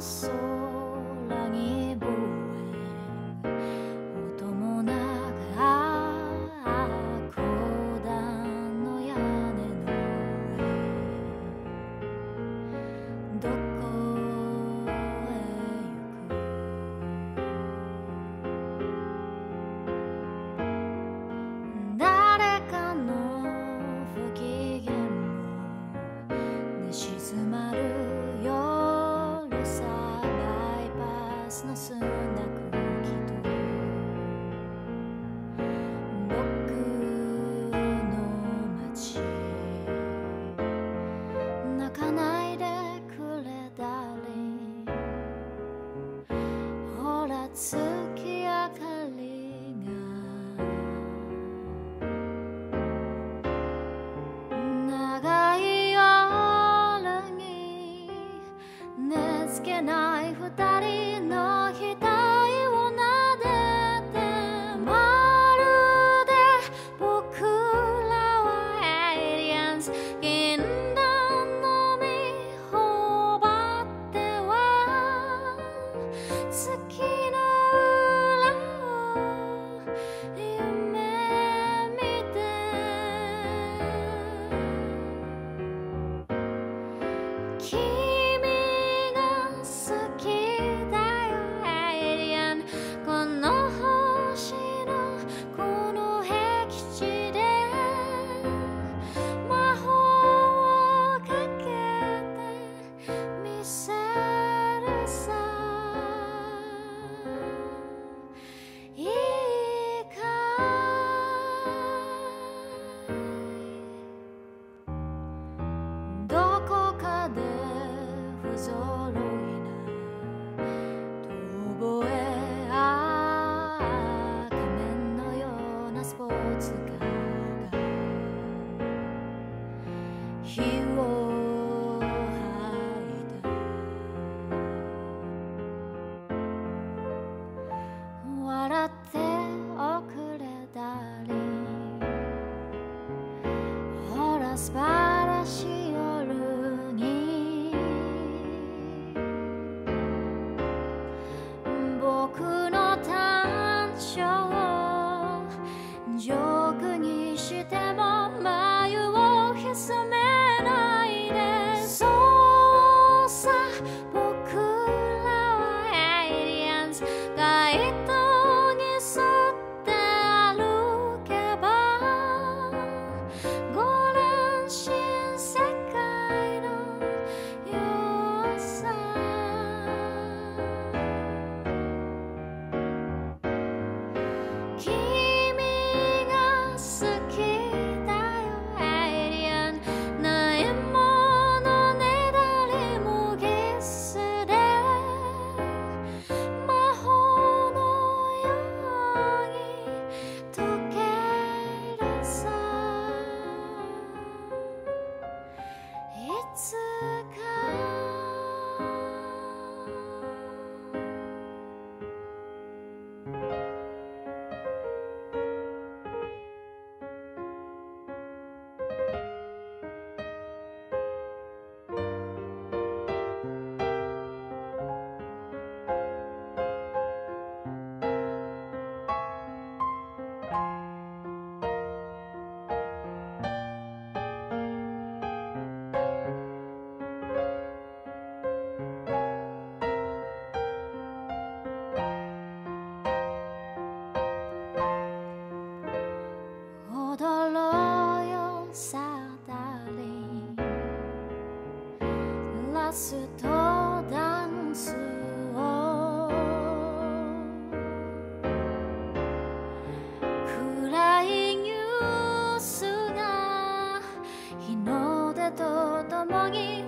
soul. ない二人の額素晴らしい此刻ラスとダンスを暗いニュースが日の出とともに